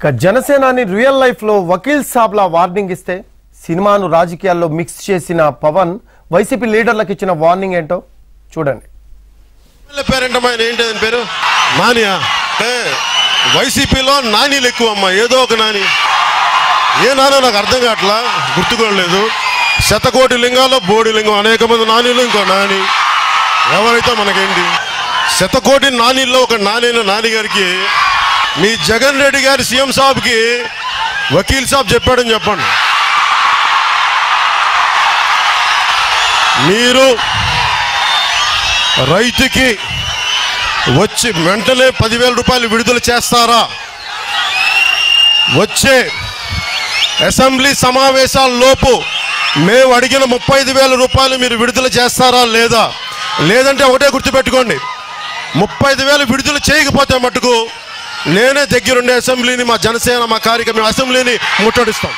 ఇక జనసేనాని రియల్ లైఫ్లో వకీల్ సాబ్లా వార్నింగ్ ఇస్తే సినిమాను రాజకీయాల్లో మిక్స్ చేసిన పవన్ వైసీపీ లీడర్లకు ఇచ్చిన వార్నింగ్ ఏంటో చూడండి. ఏంటి పేరు? నానియా వైసీపీలో నానీలు ఎక్కువ అమ్మా ఏదో ఒక నాని. ఏ నానో నాకు అర్థం కావట్లా? గుర్తుకోలేదు శతకోటి లింగాల్లో బోడి లింగం. అనేక మంది నానీలు ఇంకో నాని. ఎవరైతే మనకేంటి? శతకోటి నానీల్లో ఒక నానైన నాని గారికి మీ జగన్ రెడ్డి గారి సీఎం సాబ్కి వకీల్ సాబ్ చెప్పాడని చెప్పండి. మీరు రైతుకి వచ్చి వెంటనే పదివేల రూపాయలు విడుదల చేస్తారా? వచ్చే అసెంబ్లీ సమావేశాలలోపు మేము అడిగిన ముప్పై ఐదు వేల రూపాయలు మీరు విడుదల చేస్తారా లేదా? లేదంటే ఒకటే గుర్తుపెట్టుకోండి. ముప్పై ఐదు వేలు విడుదల చేయకపోతే మటుకు నేనే దగ్గరుండే అసెంబ్లీని మా జనసేన మా కార్యక్రమం అసెంబ్లీని ముట్టడిస్తాం.